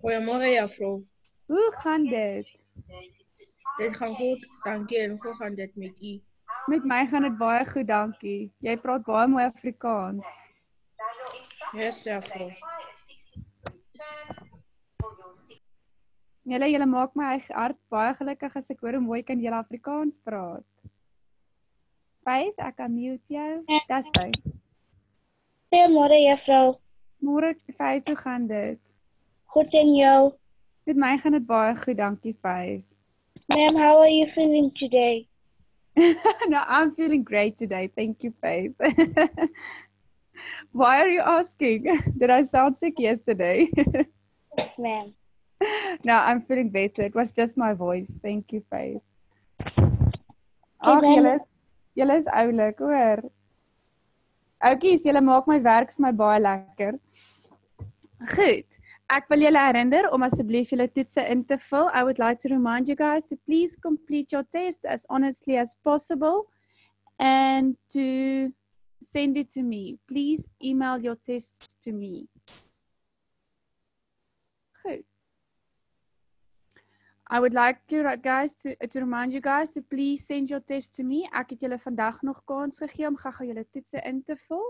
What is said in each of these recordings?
Goeiemôre juffrou. Hoe gaan dit? Dit gaan goed. Dankie en hoe gaan dit met u? Met my gaan dit baie goed, dankie. Jy praat baie mooi Afrikaans. Yes, juffrou. Julle julle maak my hart baie gelukkig as ek hoor hoe mooi kan julle Afrikaans praat. Faith, ek kan mute jou. Dis hy. Goeiemôre juffrou. Môre Faith, hoe gaan dit? Goed en jou? Met my gaan dit baie goed, dankie Faith. Ma'am, how are you feeling today? no, I'm feeling great today. Thank you, Faith. Why are you asking? Did I sound sick yesterday? Yes, ma'am. no, I'm feeling better. It was just my voice. Thank you, Faith. Ag, julle is julle is oulik, hoor. Oukies, julle maak my werk vir my baie lekker. Goed. Ek wil julle herinner om asseblief julle toetse in te vul. I would like to remind you guys to please complete your test as honestly as possible and to send it to me. Please email your tests to me. Goed. I would like you guys to to remind you guys to please send your test to me. Ek het julle vandag nog kans gegee om gaga julle toetse in te vul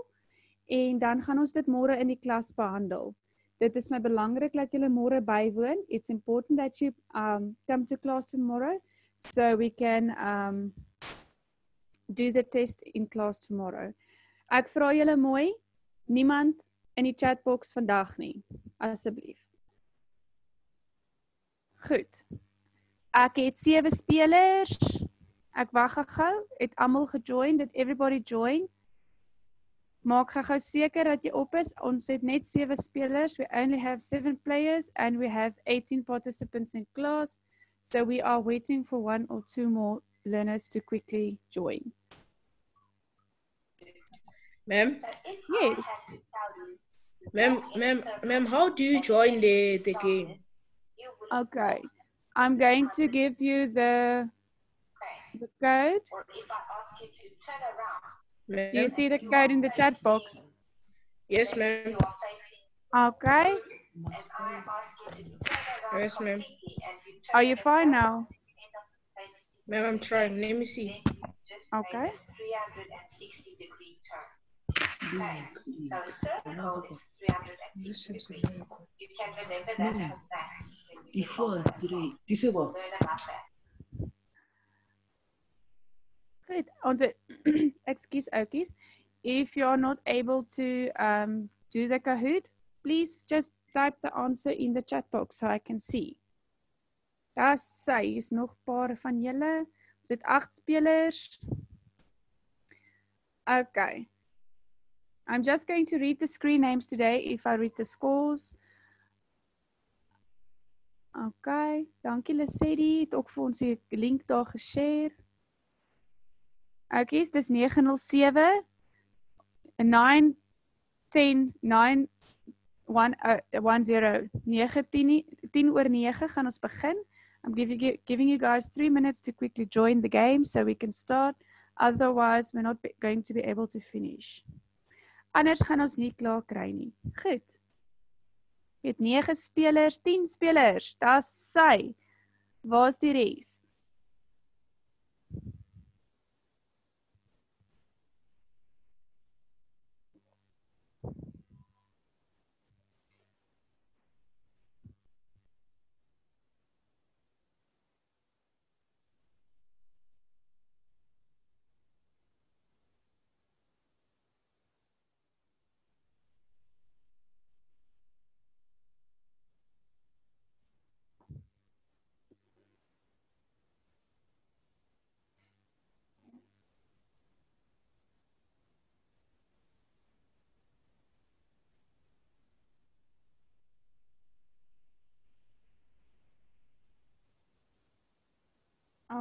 en dan gaan ons dit môre in die klas behandel. Dit is my belangrik dat julle môre bywoon. It's important that you um come to class tomorrow so we can um do the test in class tomorrow. Ek vra julle mooi, niemand in die chatbox vandag nie, asseblief. Goed. Ek het sewe spelers. Ek wag gou. Het almal gejoin? Did everybody join? Maak gou seker dat jy op is. Ons het net sewe spelers. We only have 7 players and we have 18 participants in class. So we are waiting for one or two more learners to quickly join. Ma'am, Yes. ma'am, ma'am, ma'am, how do you join the the game? Okay. I'm going to give you the the code. Ma'am? Do you see the code in the chat box? Yes, ma'am. Okay. Yes, ma'am. Are you fine now? Ma'am, I'm trying. Let me see. Okay. 360 degree turn. Okay. So the circle is 360 degrees. You can remember that Mm. as maths when you Good. Ons het excuse oukies. If you're not able to um do the Kahoot, please just type the answer in the chat box so I can see. Daar sê is nog paar van julle. Ons het 8 spelers. Okay. I'm just going to read the screen names today if I read the scores. Okay, dankie Lesedi het ook vir ons die link daar geshare. Okay, dis 907 9 10 9 1 10 9 10 10 oor 9 gaan ons begin. I'm giving you giving you guys 3 minutes to quickly join the game so we can start. Otherwise, we're not be- going to be able to finish. Anders gaan ons nie klaar kry nie. Goed. Jy het 9 spelers, 10 spelers. Dis sy. Waar's die res?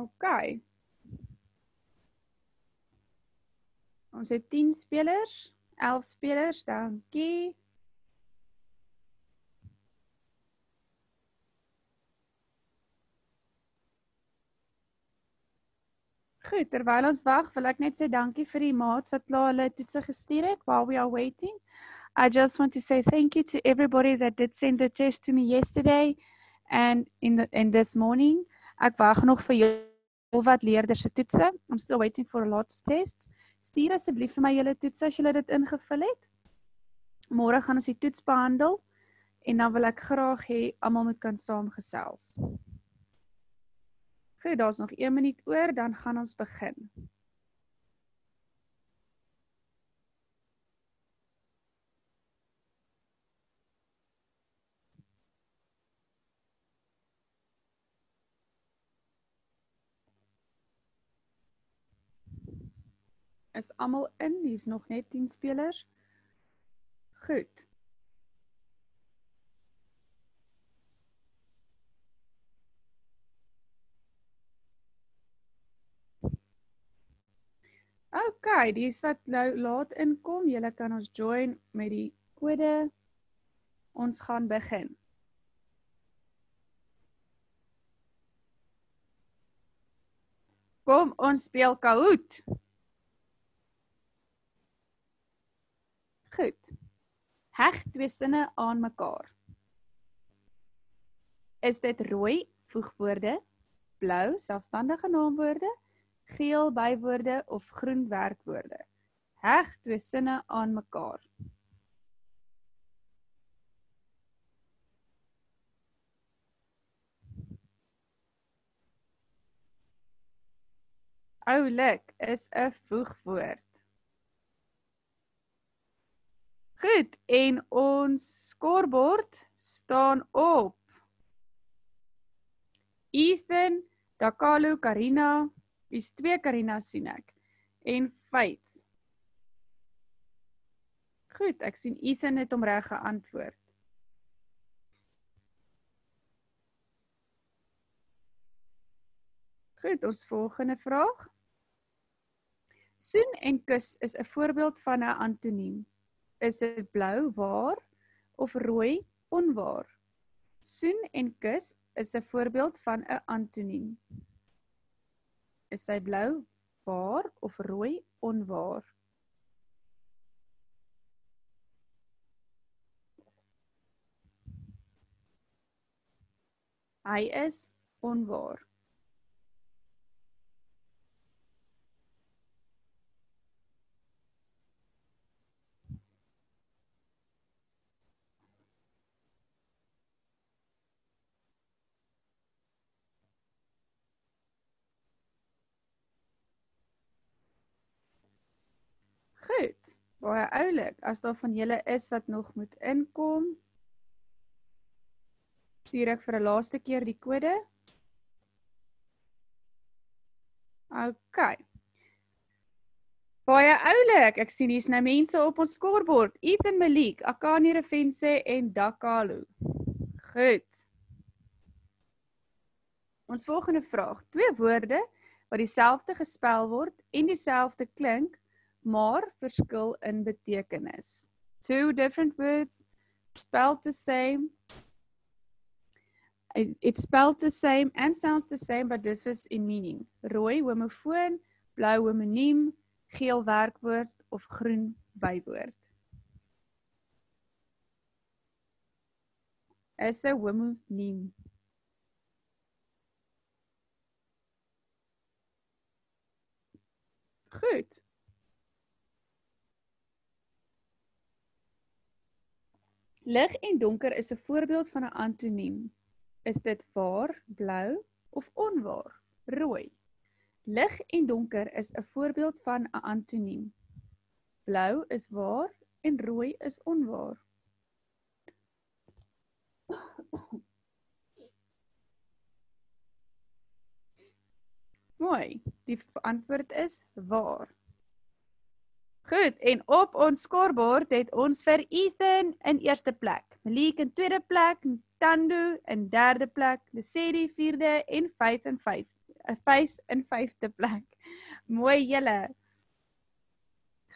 Okay. Ons het 10 spelers, 11 spelers, dankie. Goed, terwyl ons wag, wil ek net sê dankie vir die maats wat klaar hulle toetse gestuur het while we are waiting. I just want to say thank you to everybody that did send the test to me yesterday and in the in this morning. Ek wag nog vir julle wat leerders se toetse. I'm still waiting for a lot of tests. Stuur asseblief vir my julle toetse as julle dit ingevul het. Môre gaan ons die toets behandel en dan wil ek graag hê almal moet kan saamgesels. Goed, daar's nog 1 minuut oor, dan gaan ons begin. Is almal in? Hier's nog net 10 spelers. Goed. OK, dis wat nou laat inkom. Julle kan ons join met die kode. Ons gaan begin. Kom ons speel Kahoot. Goed. Heg twee sinne aan mekaar. Is dit rooi voegwoorde, blou selfstandige naamwoorde, geel bywoorde of groen werkwoorde? Heg twee sinne aan mekaar. Oulik is 'n voegwoord. Goed, en ons skoorbord staan op. Ethan, Dakalo, Karina, dis twee Karina sien ek. En Faith. Goed, ek sien Ethan het hom reg geantwoord. Goed, ons volgende vraag. Soen en kus is 'n voorbeeld van 'n antoniem. Is dit blou waar of rooi onwaar? Soen en kus is 'n voorbeeld van 'n antoniem. Is hy blou waar of rooi onwaar? Hy is onwaar. Goed. Baie oulik. As daar van julle is wat nog moet inkom, stuur ek vir 'n laaste keer die kode. OK. Baie oulik. Ek sien hier's nou mense op ons skoorbord. Ethan Malik, Akani Refense en Dakalu. Goed. Ons volgende vraag. Twee woorde wat dieselfde gespel word en dieselfde klink, maar verskil in betekenis. Two different words spelled the same. It- It's spelled the same and sounds the same but differs in meaning. Rooi homofoon, blou homoniem, geel werkwoord of groen bywoord. Is 'n homoniem. Goed. Lig en donker is 'n voorbeeld van 'n antoniem. Is dit waar, blou of onwaar, rooi? Lig en donker is 'n voorbeeld van 'n antoniem. Blou is waar en rooi is onwaar. Mooi. Die antwoord is waar. Goed, en op ons skoorbord het ons vir Ethan in eerste plek, Malik in tweede plek, Tando in derde plek, Lesedi vierde en Faith in vyf, eh, Faith in vyfde plek. Mooi julle.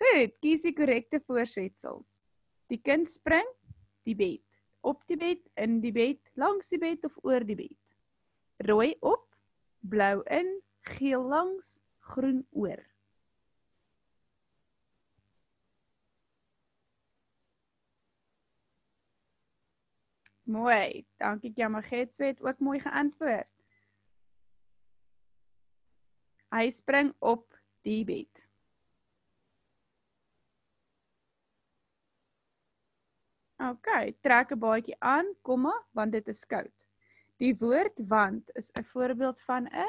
Goed, kies die korrekte voorsetsels. Die kind spring die bed, op die bed, in die bed, langs die bed of oor die bed. Rooi op, blou in, geel langs, groen oor. Mooi. Dankie Kiamagetswe het ook mooi geantwoord. Hy spring op die bed. OK, trek 'n baadjie aan, komma, want dit is koud. Die woord want is 'n voorbeeld van 'n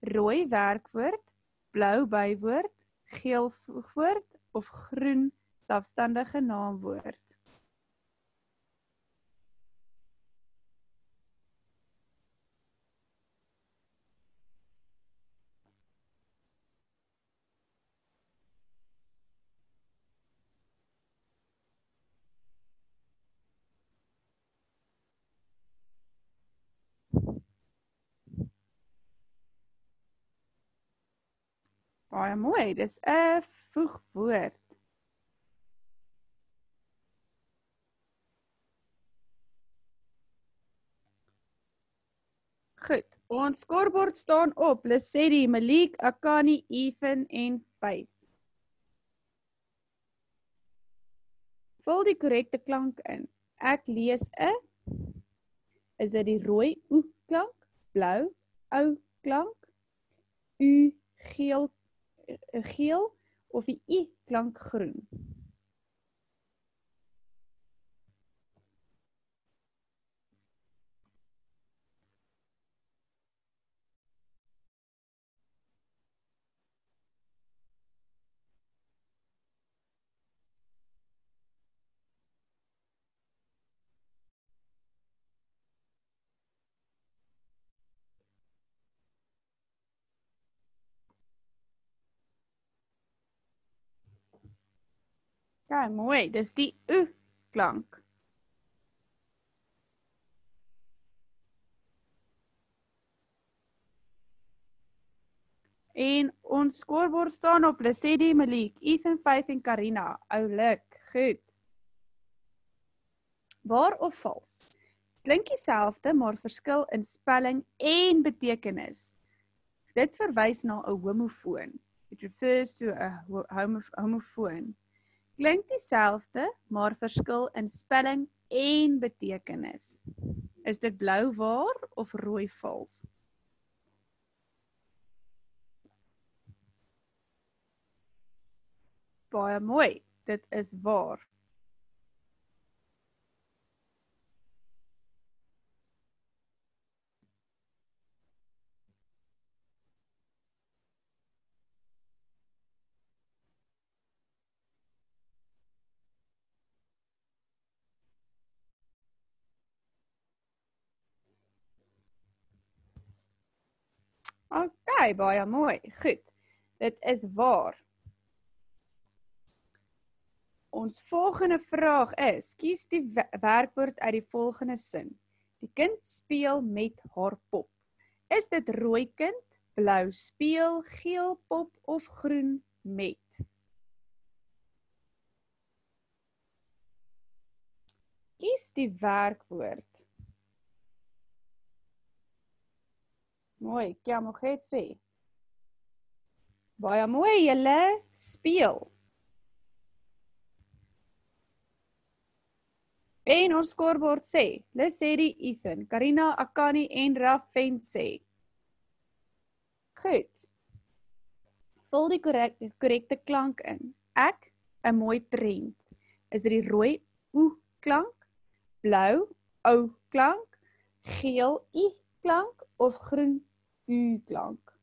rooi werkwoord, blou bywoord, geel voegwoord of groen selfstandige naamwoord. Baie mooi. Dis 'n voegwoord. Goed. Ons skoorbord staan op. Lesedi, Malik, Akani, Ethan en Faith. Vul die korrekte klank in. Ek lees 'n Is dit die rooi oe klank, blou ou klank, u geel geel of die i klank groen. Ja, mooi. Dis die u klank. En ons skoorbord staan op Lesedi Malik, Ethan Faith en Karina. Oulik. Goed. Waar of vals? Klink dieselfde, maar verskil in spelling en betekenis. Dit verwys na 'n homofoon. It refers to a homo homofoon klink dieselfde, maar verskil in spelling en betekenis. Is dit blou waar of rooi vals? Baie mooi. Dit is waar. OK, baie mooi. Goed. Dit is waar. Ons volgende vraag is: Kies die werkwoord uit die volgende sin. Die kind speel met haar pop. Is dit rooi kind, blou speel, geel pop of groen met? Kies die werkwoord. Mooi, Kiamogetse. Baie mooi, julle speel. En ons skoorbord sê, Lesedi Ethan, Karina Akani en Rafent sê. Goed. Vul die korrekte korrekte klank in. Ek 'n mooi prent. Is dit die rooi o klank, blou ou klank, geel i klank of groen u klank.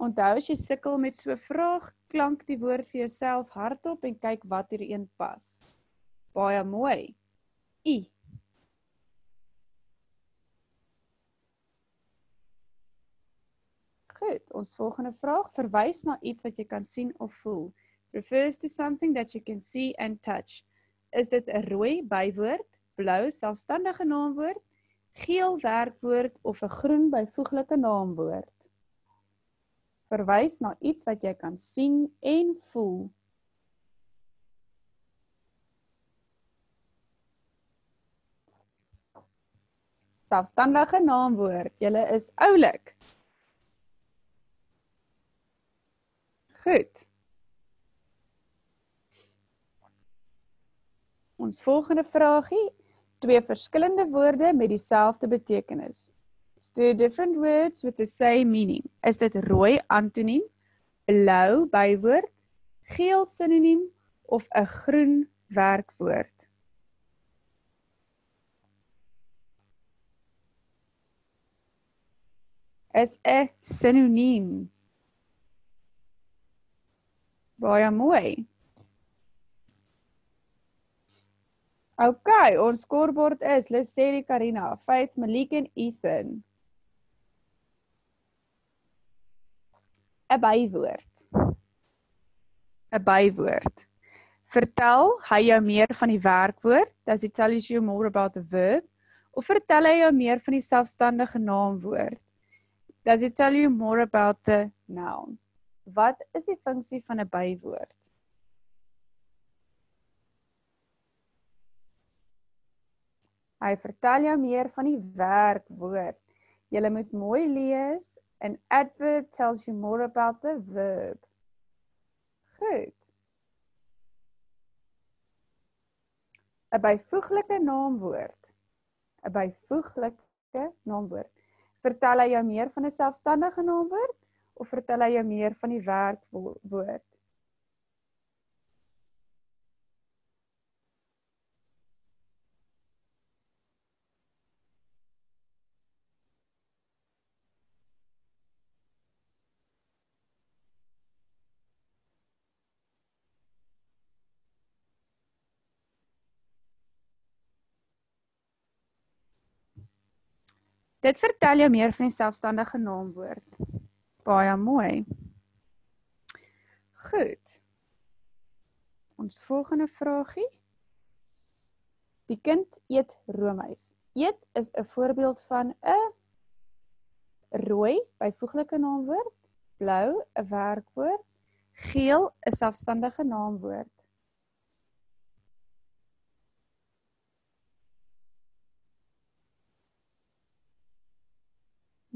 Onthou as jy sukkel met so 'n vraag, klank die woord vir jouself hardop en kyk watter een pas. Baie mooi. U. Goed, ons volgende vraag verwys na iets wat jy kan sien of voel. Refers to something that you can see and touch. Is dit 'n rooi bywoord, blou selfstandige naamwoord, geel werkwoord of 'n groen byvoeglike naamwoord. Verwys na iets wat jy kan sien en voel. Selfstandige naamwoord. Julle is oulik. Goed. Ons volgende vragie, twee verskillende woorde met dieselfde betekenis. Two different words with the same meaning. Is dit rooi antoniem, blou bywoord, geel sinoniem of 'n groen werkwoord? Is 'n sinoniem. Baie mooi. OK, ons skoorbord is Leslie Karina, Faith Malik en Ethan. 'n Bywoord. 'n Bywoord. Vertel hy jou meer van die werkwoord? Does it tell you more about the verb? Of vertel hy jou meer van die selfstandige naamwoord? Does it tell you more about the noun? Wat is die funksie van 'n bywoord? Hy vertel jou meer van die werkwoord. Jy moet mooi lees. An adverb tells you more about the verb. Goed. 'n Byvoeglike naamwoord. 'n Byvoeglike naamwoord. Vertel hy jou meer van 'n selfstandige naamwoord of vertel hy jou meer van die werkwoord? Dit vertel jou meer van die selfstandige naamwoord. Baie mooi. Goed. Ons volgende vragie. Die kind eet roomys. Eet is 'n voorbeeld van 'n rooi byvoeglike naamwoord, blou 'n werkwoord, geel 'n selfstandige naamwoord.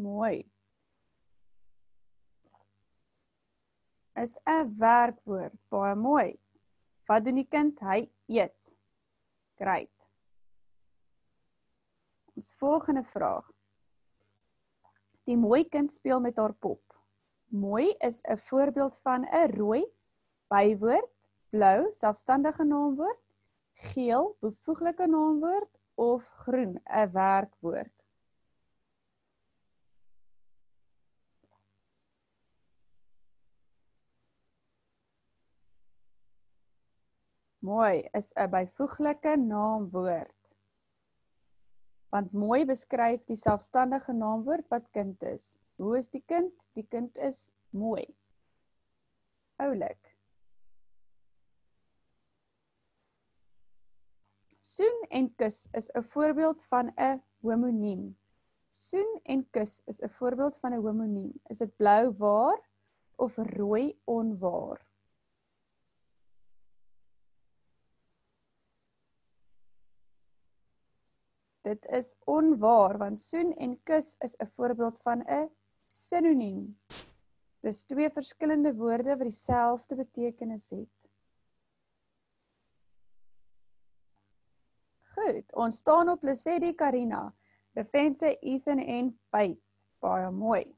Mooi. Is 'n werkwoord. Baie mooi. Wat doen die kind? Hy eet. Great. Ons volgende vraag. Die mooi kind speel met haar pop. Mooi is 'n voorbeeld van 'n rooi bywoord, blou selfstandige naamwoord, geel bevoeglike naamwoord of groen 'n werkwoord. Mooi is 'n byvoeglike naamwoord. Want mooi beskryf die selfstandige naamwoord wat kind is. Hoe is die kind? Die kind is mooi. Oulik. Soen en kus is 'n voorbeeld van 'n homoniem. Soen en kus is 'n voorbeeld van 'n homoniem. Is dit blou waar of rooi onwaar? Dit is onwaar want soen en kus is 'n voorbeeld van 'n sinoniem. Dis twee verskillende woorde wat dieselfde betekenis het. Goed, ons staan op Lesedi Karina. Defense Ethan en Faith. Baie mooi.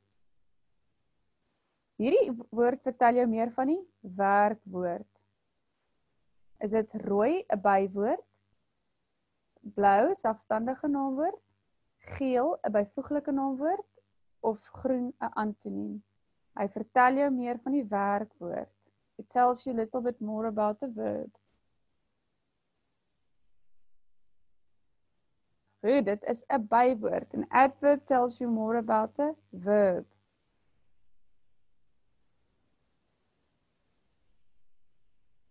Hierdie woord vertel jou meer van die werkwoord. Is dit rooi 'n bywoord? Blou selfstandige naamwoord, geel 'n byvoeglike naamwoord of groen 'n antoniem. Hy vertel jou meer van die werkwoord. It tells you a little bit more about the verb. Goed, dit is 'n bywoord. An adverb tells you more about the verb.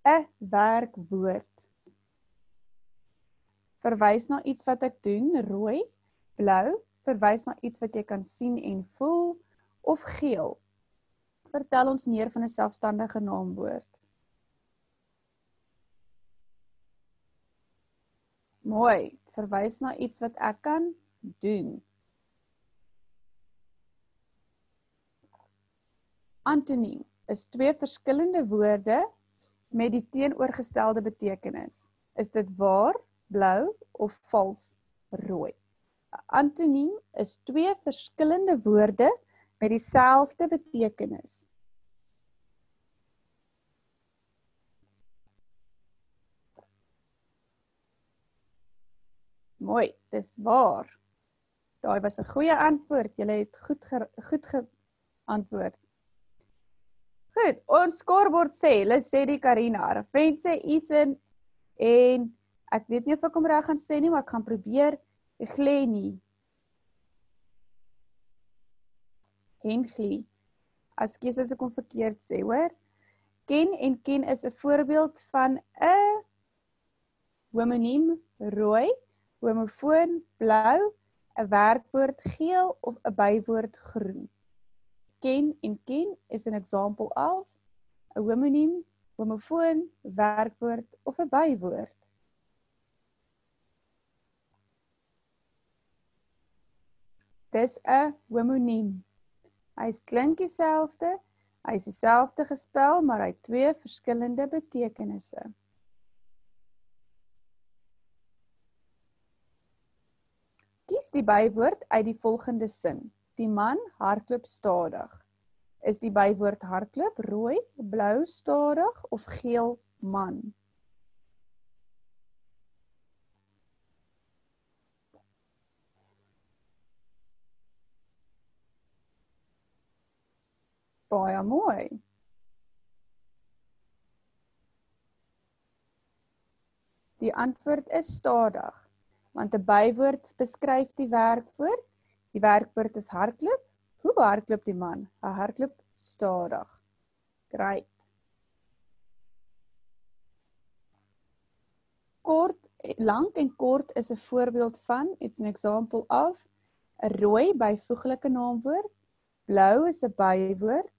A werkwoord verwys na iets wat ek doen, rooi, blou, verwys na iets wat jy kan sien en voel of geel. Vertel ons meer van 'n selfstandige naamwoord. Mooi, verwys na iets wat ek kan doen. Antoniem is twee verskillende woorde met die teenoorgestelde betekenis. Is dit waar, blou of vals, rooi? 'n Antoniem is twee verskillende woorde met dieselfde betekenis. Mooi, dis waar. Daai was 'n goeie antwoord. Jy het goed ge, goed geantwoord. Goed, ons skoorbord sê, hulle sê die Karina, Rafen sê Ethan en ek weet nie of ek hom reg gaan sê nie, maar ek gaan probeer. Glennie. Hengley. Askies as ek hom verkeerd sê, hoor. Ken en ken is 'n voorbeeld van 'n homoniem rooi, homofoon blou, 'n werkwoord geel of 'n bywoord groen. Ken en ken is an example of 'n homoniem, homofoon, werkwoord of 'n bywoord. Dis 'n homoniem. Hy klink dieselfde, hy is dieselfde gespel, maar hy twee verskillende betekenisse. Kies die bywoord uit die volgende sin. Die man hardloop stadig. Is die bywoord hardloop rooi, blou stadig of geel man? Baie mooi. Die antwoord is stadig, want 'n bywoord beskryf die werkwoord. Die werkwoord is hardloop. Hoe hardloop die man? Hy hardloop stadig. Great. Kort, lank en kort is 'n voorbeeld van it's an example of 'n rooi byvoeglike naamwoord. Blou is 'n bywoord.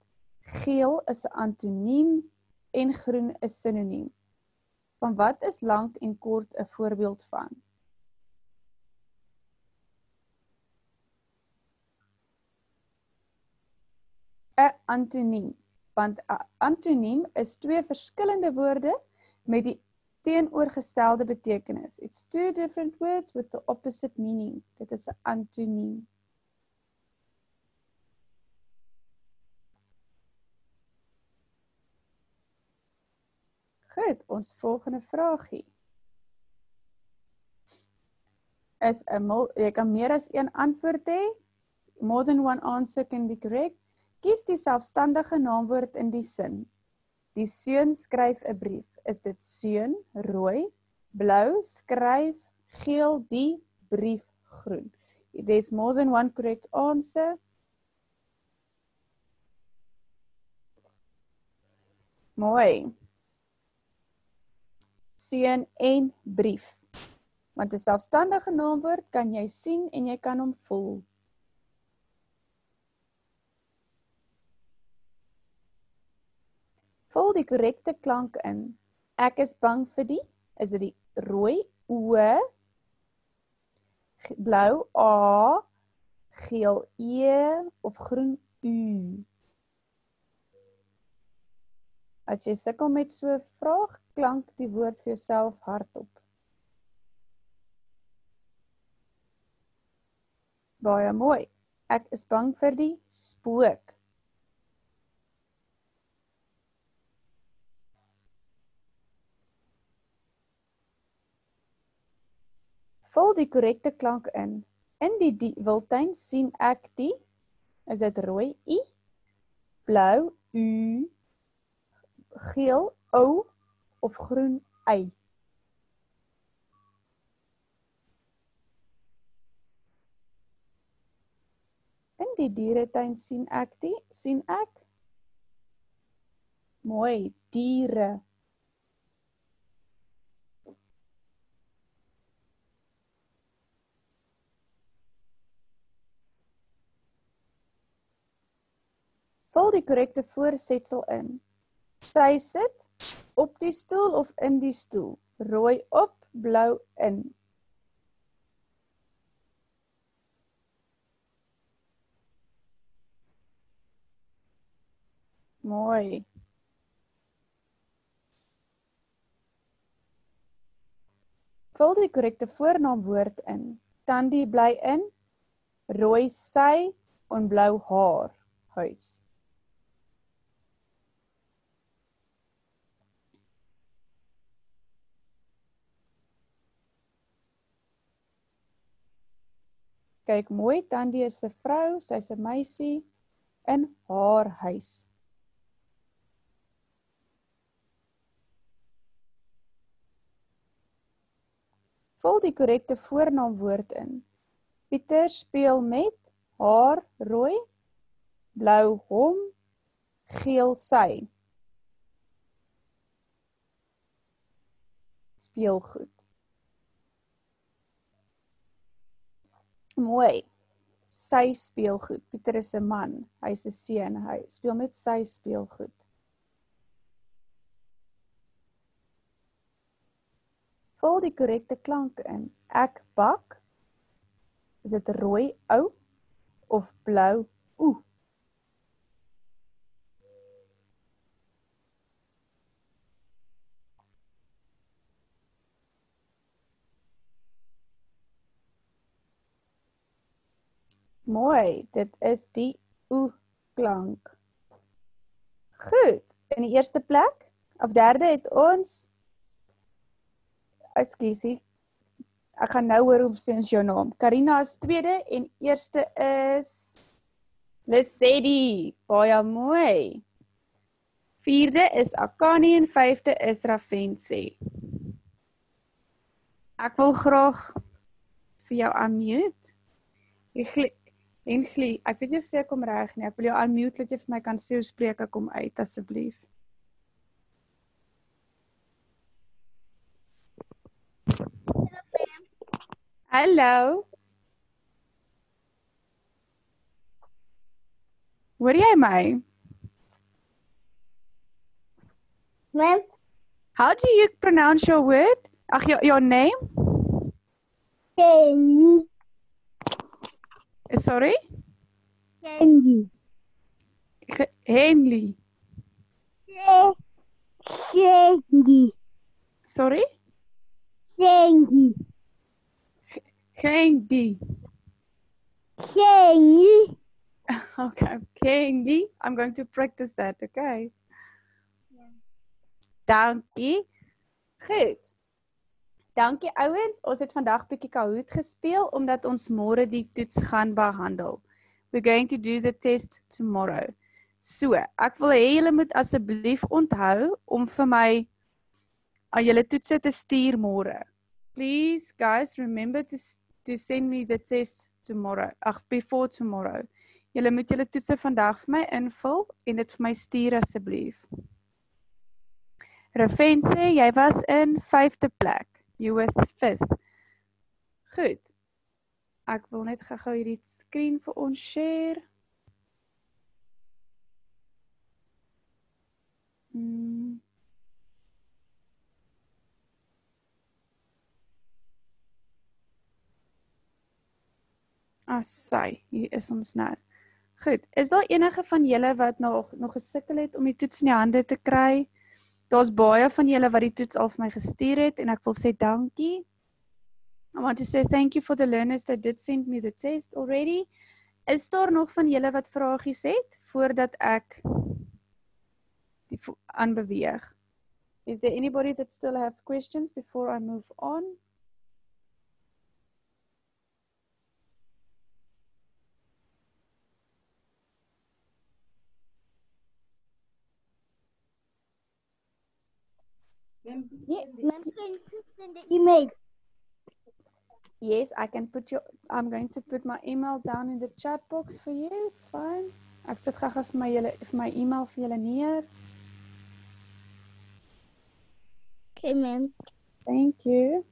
Geel is 'n antoniem en groen is sinoniem. Van wat is lank en kort 'n voorbeeld van? Antoniem. Want 'n antoniem is twee verskillende woorde met die teenoorgestelde betekenis. It's two different words with the opposite meaning. Dit is 'n antoniem. Goed, ons volgende vraagie. Is 'n jy kan meer as een antwoord hê. More than one answer can be correct. Kies die selfstandige naamwoord in die sin. Die seun skryf 'n brief. Is dit seun rooi, blou skryf geel die brief groen. There's more than one correct answer. Mooi seun en brief. Want 'n selfstandige naamwoord kan jy sien en jy kan hom voel. Vul die korrekte klank in. Ek is bang vir die is dit die rooi o blou a geel e of groen u. As jy sukkel met so 'n vraag, klank die woord vir jouself hardop. Baie mooi. Ek is bang vir die spook. Vul die korrekte klank in. In die, die wildtuin sien ek die is dit rooi u, blou u, geel ou of groen ei. In die dieretuin sien ek die sien ek mooi diere. Vul die korrekte voorsetsel in. Sy sit op die stoel of in die stoel. Rooi op, blou in. Mooi. Vul die korrekte voornaamwoord in. Tandi bly in rooi sy en blou haar huis. Kyk mooi, Tandi is 'n vrou, sy's 'n meisie in haar huis. Vul die korrekte voornaamwoord in. Pieter speel met haar rooi, blou hom, geel sy. Speelgoed. Mooi. Sy speelgoed. Pieter is 'n man. Hy's 'n seun. Hy speel met sy speelgoed. Vul die korrekte klanke in. Ek bak. Is dit rooi ou of blou oe? Mooi, dit is die oe klank. Goed, in die eerste plek, op derde het ons Ekskuusie. Ek gaan nou hoor hoe sê ons jou naam. Karina is tweede en eerste is Lesedi. Baie mooi. Vierde is Akani en vyfde is Ravense. Ek wil graag vir jou unmute. Ek Engli, ek weet of sê kom reg nie. Ek wil jou unmute dat jy vir my kan sê hoe spreek ek kom uit asseblief. Hallo. Hoor jy my? Ma'am, How do you pronounce your word? Ag your, your name? Candy. Sorry? Candy. Ge- Henley. Candy. Sorry? Candy. Candy. Candy. Okay, Candy. I'm going to practice that, okay? Dankie. Goed. Dankie ouens. Ons het vandag bietjie Kahoot gespeel omdat ons môre die toets gaan behandel. We're going to do the test tomorrow. So, ek wil hê julle moet asseblief onthou om vir my aan julle toetse te stuur môre. Please guys, remember to to send me the test tomorrow. Ag, before tomorrow. Julle moet julle toetse vandag vir my invul en dit vir my stuur asseblief. Raven sê jy was in 5de plek. You were 5th. Goed. Ek wil net gou-gou hierdie skerm vir ons share. Mm. Ah, sy, hier is ons nou. Goed, is daar enige van julle wat nog nog gesukkel het om die toets in die hande te kry? Daar's baie van julle wat die toets al vir my gestuur het en ek wil sê dankie. I want to say thank you for the learners that did send me the test already. Is daar nog van julle wat vragies het voordat ek die aanbeweeg? Is there anybody that still have questions before I move on? Yeah. Ma'am, you send the email? Yes, I can put your I'm going to put my email down in the chat box for you. It's fine. Ek sit gou-gou vir my julle vir my email vir julle neer. Okay, ma'am. Thank you.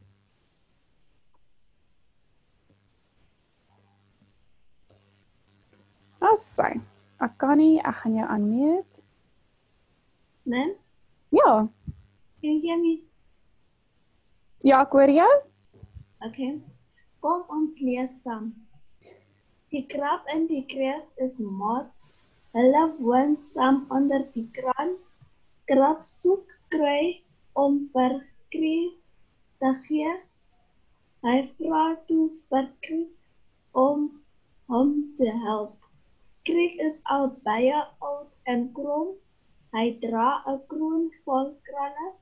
Ah, Assai. Ek kan nie, ek gaan jou unmute. Ma'am, Ja, can you hear me? ja, ek hoor jou. Okay. Kom ons lees saam. Die krab en die kreef is maats. Hulle woon saam onder die kraan. Krab soek kry om vir kreef te gee. Hy vra toe vir Kriek om hom te help. Kriek is al baie oud en krom. Hy dra 'n kroon vol krale.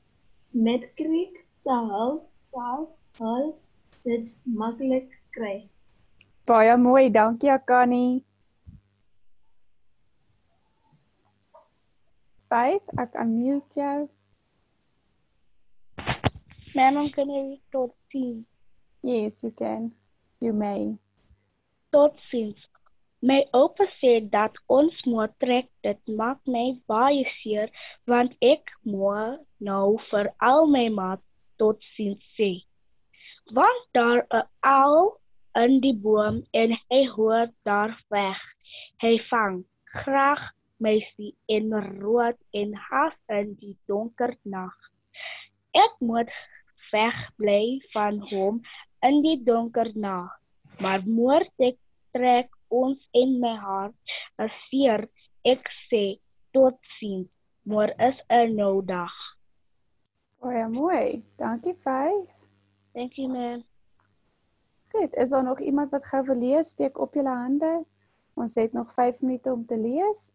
Met Kriek se hulp sal hy dit maklik kry. Baie mooi, dankie Akani. Faith, ek unmute jou. Ma'am, kan jy tot sien? Yes, you can. You may. Tot sins. My oupa sê dat ons moet trek. Dit maak my baie seer want ek moet nou vir al my maat tot sins sê. Want daar 'n uil in die boom en hy hoor daar weg. Hy vang graag meisie in rood en haas in die donker nag. Ek moet wegbly van hom in die donker nag. Maar moord ek trek ons in my hart as seer ek sê tot sien. Môre is 'n nou dag. Baie mooi. Dankie Faith. Thank you ma'am. Goed, is daar nog iemand wat gou wil lees? Steek op julle hande. Ons het nog 5 minute om te lees.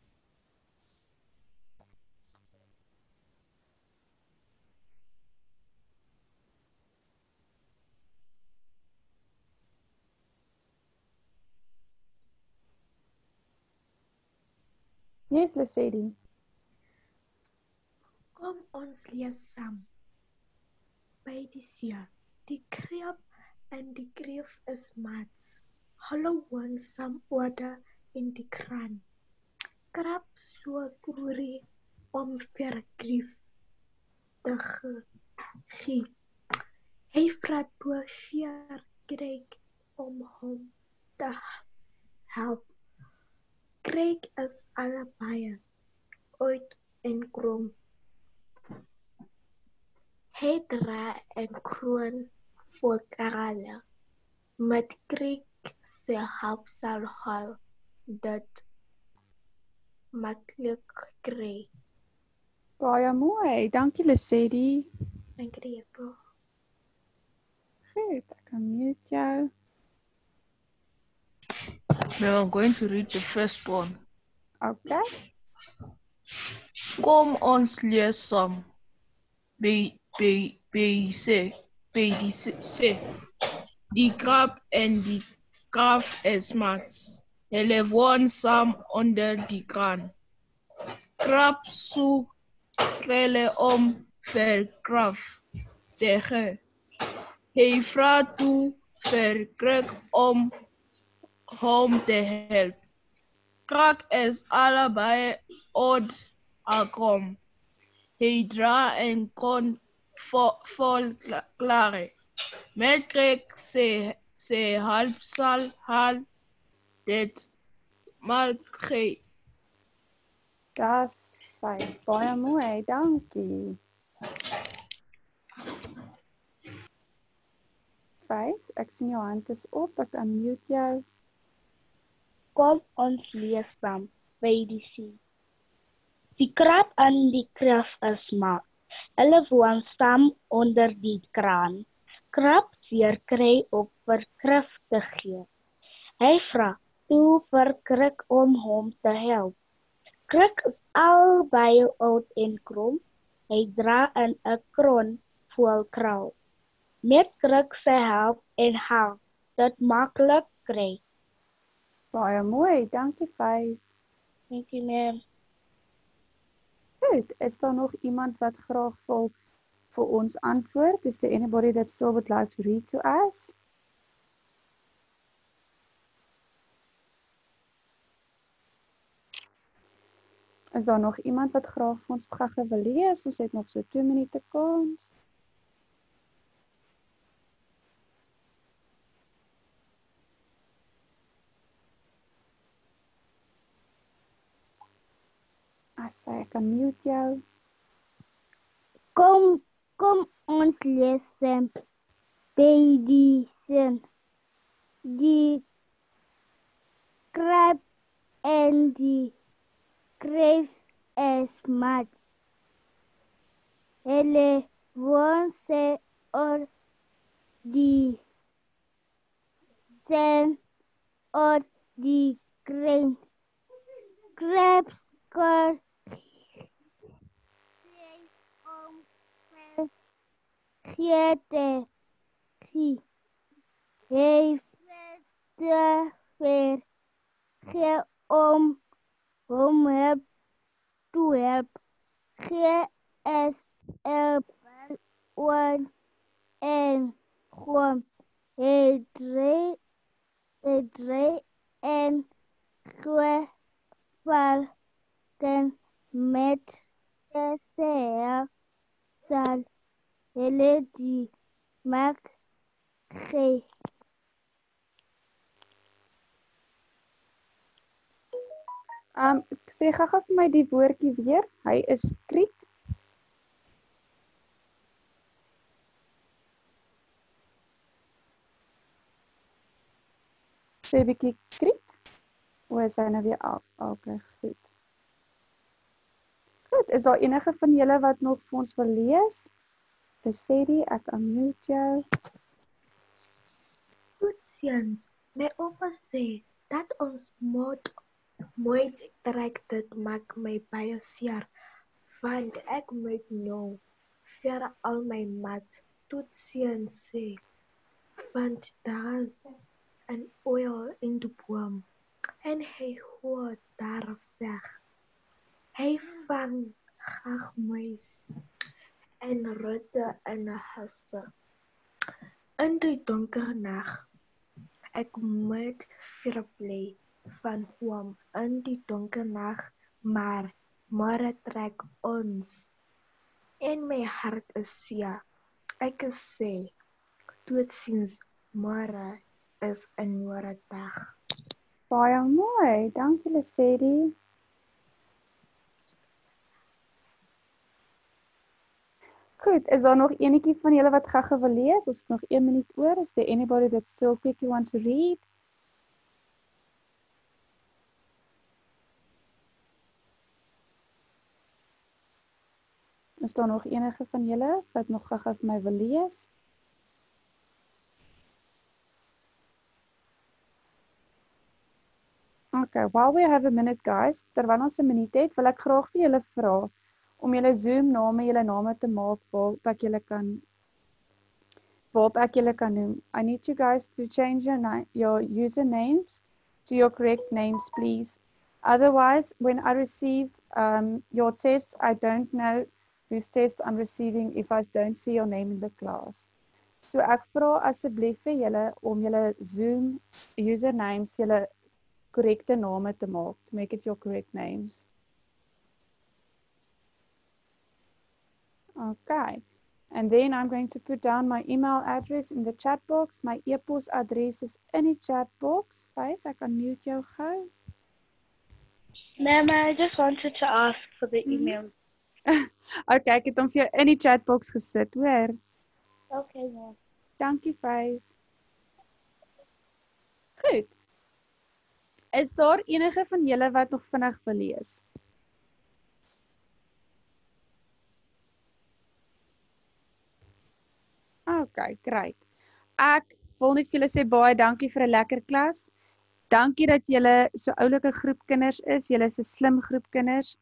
Yes, Lesedi. Kom ons lees saam. By die see, die kreep en die kreef is mats. Hulle woon saam oorde in die kraan. Krap so kroerie om vir kreef te gee. Hy vra toe seer kreek om hom te help. Kreek is albei ooit en krom. Hy dra 'n kroon voor Karala. Met Kreek se hulp sal hy dit maklik kry. Baie mooi. Dankie Lesedi. Dankie juffrou. Goed, ek kan mute jou. Now I'm going to read the first one. Okay. Kom ons lees saam. By by by sê by die sê sê. Die krab en die krab is mats. Hulle woon saam onder die kraan. Krab soek hulle om vir krab te gee. Hy vra toe vir krab om hom te help. Krab is allebei oud alkom. Hy dra en kon vo, vol kla- klare. Met Krek se se half sal hal dit mal kry. Das sy baie mooi. Dankie. Faith, ek sien jou hand is op. Ek unmute jou. Kom ons lees saam by die see. Die krab en die kreef is maat. Hulle woon saam onder die kraan. Krab seer kry op vir kreef te gee. Hy vra toe vir krik om hom te help. Krik is al baie oud en krom. Hy dra in 'n kroon vol kraal. Met krik se help en hou dit maklik kry. Baie mooi. Dankie Faith. Thank you, ma'am. Goed, is daar nog iemand wat graag wil vir ons antwoord? Is there anybody that still would like to read to us? Is daar nog iemand wat graag vir ons gaga wil lees? Ons het nog so 2 minute kans. As sy kan mute jou. Kom kom ons lees saam by die sin. Die krab en die kreef is mat. Hulle woon se oor die sand on the ground. Crabs got om vergeten. Hij de ver ge om. Om help to help. Ge is help one and gewoon. Hij drie. Hij drie en twee varken met dezelfde sal hulle die maak gee. Um sê gaga vir my die woordjie weer. Hy is kriek. Sê bietjie kriek. O, is hy nou weer af? Okay, goed. Goed, is daar enige van julle wat nog vir ons wil lees? Besedi, ek unmute jou. Toetsiens. My oupa sê dat ons moet nooit trek dit maak my baie seer want ek moet nou vir al my maats toetsiens sê want daar's 'n oil in die boom en hy hoor daar weg. Hy vang graag muis en rotte in 'n husse. In die donker nag ek moet vir bly van hom in die donker nag, maar môre trek ons. En my hart is seer. Ek sê totsiens môre is 'n nuwe dag. Baie mooi. Dankie Lesedi. Goed, is daar nog enetjie van julle wat gaga wil lees? Ons het nog 1 minuut oor. Is there anybody that still quickly wants to read? Is daar nog enige van julle wat nog gaga vir my wil lees? Okay, while we have a minute guys, terwyl ons 'n minuut het, wil ek graag vir julle vra om julle Zoom name, julle name te maak waarop ek julle kan waarop ek julle kan noem. I need you guys to change your name, your usernames to your correct names, please. Otherwise, when I receive um, your test, I don't know whose test I'm receiving if I don't see your name in the class. So ek vra asseblief vir julle om julle Zoom usernames, julle korrekte name te maak, to make it your correct names. Okay. And then I'm going to put down my email address in the chat box. My e-pos adres is in die chat box. Faith, ek kan mute jou gou. Mama, I just wanted to ask for the Mhm. email. Okay, ek het hom vir jou in die chat box gesit, hoor. Okay, yeah. Dankie Faith. Goed. Is daar enige van julle wat nog vinnig wil lees? Okay, great. Ek wil net vir julle sê baie dankie vir 'n lekker klas. Dankie dat julle so oulike groep kinders is. Julle is 'n slim groep kinders.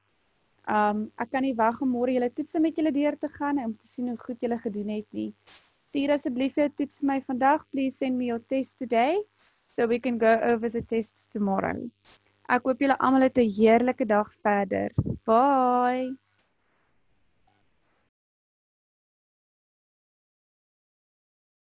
Um ek kan nie wag om môre julle toetse met julle deur te gaan om te sien hoe goed julle gedoen het nie. Stuur asseblief jou toets vir my vandag. Please send me your test today so we can go over the test tomorrow. Ek hoop julle almal het 'n heerlike dag verder. Bye.